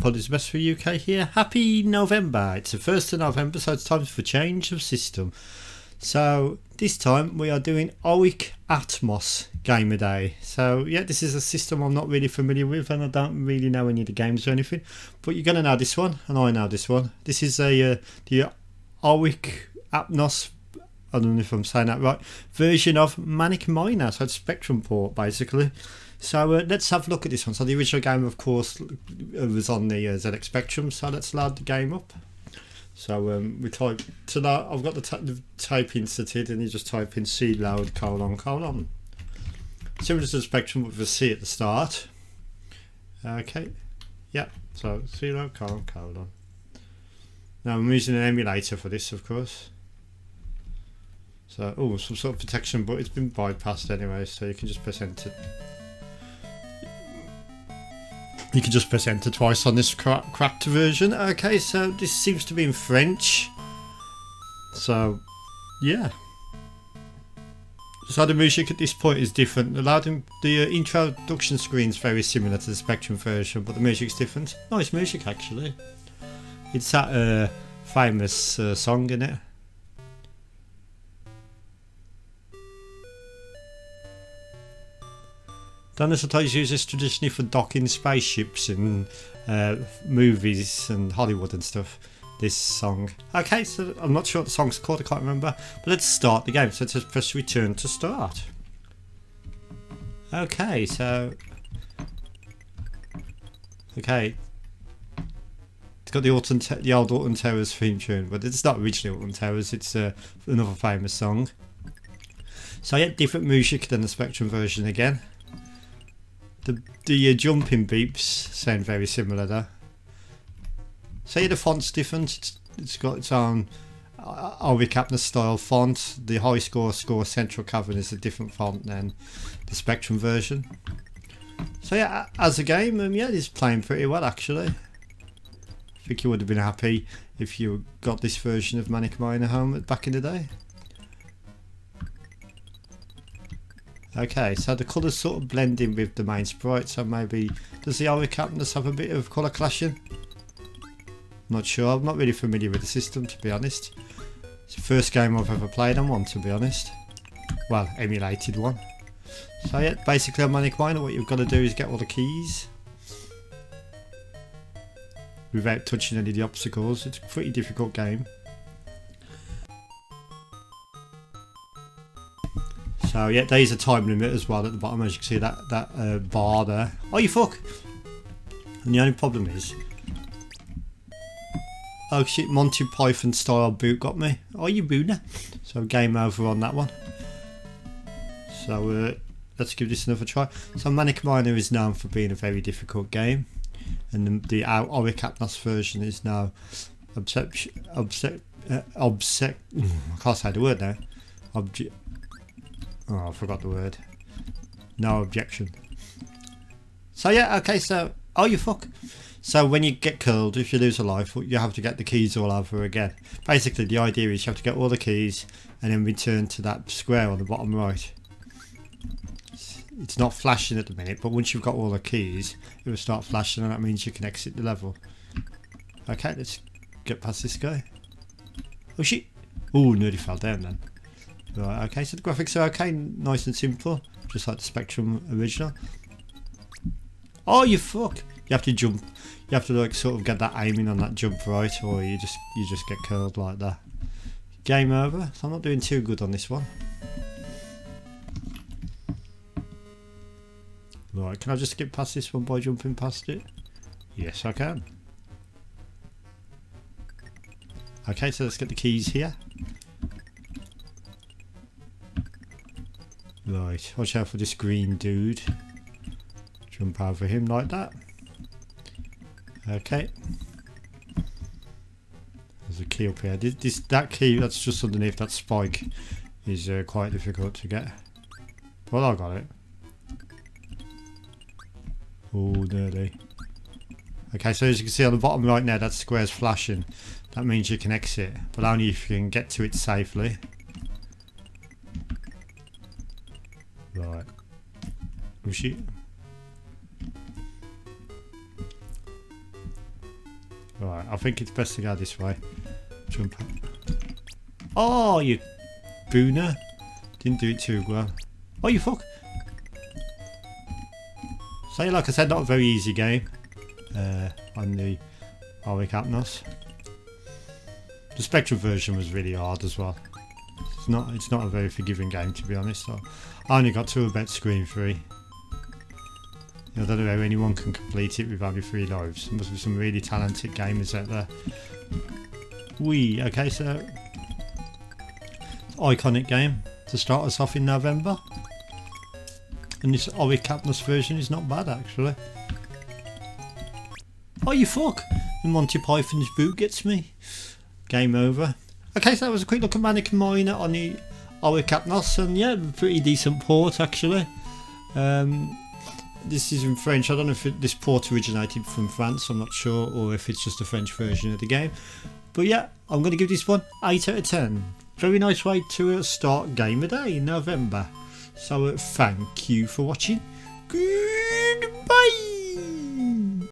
Best for UK here. Happy November. It's the 1st of November, so it's time for change of system. So this time we are doing Oric Atmos Game a Day. So yeah, this is a system I'm not really familiar with and I don't really know any of the games or anything. But you're going to know this one and I know this one. This is a uh, the Oric Atmos I don't know if I'm saying that right, version of Manic Miner, so it's Spectrum port basically. So uh, let's have a look at this one. So the original game, of course, was on the uh, ZX Spectrum. So let's load the game up. So um, we type to that. I've got the, the type inserted, and you just type in C load colon colon. Similar to the Spectrum with a C at the start. Okay. Yeah. So C load colon colon. Now I'm using an emulator for this, of course. So, oh, some sort of protection, but it's been bypassed anyway, so you can just press enter. You can just press enter twice on this cra cracked version. Okay, so this seems to be in French. So, yeah. So the music at this point is different. The, loud the uh, introduction screen is very similar to the Spectrum version, but the music's different. Nice music, actually. It's that uh, famous uh, song in it. Dinosaur use this traditionally for docking spaceships in uh, movies and Hollywood and stuff. This song. Okay, so I'm not sure what the song's called, I can't remember. But let's start the game. So let's press return to start. Okay, so... Okay. It's got the, Alton the old Alton Towers theme tune, but it's not originally Alton Towers, it's uh, another famous song. So yeah, different music than the Spectrum version again. The, the uh, jumping beeps sound very similar though. See the font's different, it's, it's got its own uh, Capner style font. The high score score central cavern is a different font than the Spectrum version. So yeah, as a game, um, yeah, it's playing pretty well actually. I think you would have been happy if you got this version of Manic Miner home back in the day. Okay, so the colours sort of blend in with the main sprite, so maybe does the Capnus have a bit of colour clashing? Not sure, I'm not really familiar with the system to be honest. It's the first game I've ever played on one to be honest. Well, emulated one. So yeah, basically on Manic Miner what you've got to do is get all the keys. Without touching any of the obstacles, it's a pretty difficult game. So yeah, there is a time limit as well at the bottom, as you can see that that uh, bar there. Oh, you fuck! And the only problem is, oh shit, Monty Python style boot got me. Oh, you booner! So game over on that one. So uh, let's give this another try. So Manic Miner is known for being a very difficult game, and the, the Atmos version is now obsec obsec uh. I can't say the word now. Oh, I forgot the word. No objection. So yeah, okay, so... Oh, you fuck. So when you get killed, if you lose a life, you have to get the keys all over again. Basically, the idea is you have to get all the keys and then return to that square on the bottom right. It's not flashing at the minute, but once you've got all the keys, it will start flashing and that means you can exit the level. Okay, let's get past this guy. Oh shit! Oh, nearly fell down then. Right, okay, so the graphics are okay, nice and simple, just like the Spectrum original. Oh, you fuck! You have to jump. You have to like sort of get that aiming on that jump right, or you just you just get curled like that. Game over. So I'm not doing too good on this one. Right, can I just skip past this one by jumping past it? Yes, I can. Okay, so let's get the keys here. Right, watch out for this green dude. Jump over him like that. Okay. There's a key up here. This, this that key that's just underneath that spike is uh, quite difficult to get. Well, I got it. Oh, nearly. Okay, so as you can see on the bottom right now, that square's flashing. That means you can exit, but only if you can get to it safely. Right. Was she? Right, I think it's best to go this way. Jump up. Oh, you booner. Didn't do it too well. Oh, you fuck. So, like I said, not a very easy game uh, on the Oric Atmos. The Spectrum version was really hard as well. It's not it's not a very forgiving game to be honest. I only got to about screen three. I don't know how anyone can complete it with only three lives. There must be some really talented gamers out there. We okay, so iconic game to start us off in November. And this Oric Atmos version is not bad actually. Oh you fuck! Monty Python's boot gets me. Game over. Okay, so that was a quick look at Manic Miner on the Oric Atmos and yeah, pretty decent port actually. Um, this is in French. I don't know if it, this port originated from France, I'm not sure, or if it's just a French version of the game. But yeah, I'm going to give this one 8 out of 10. Very nice way to uh, start Game of Day in November. So uh, thank you for watching. Goodbye.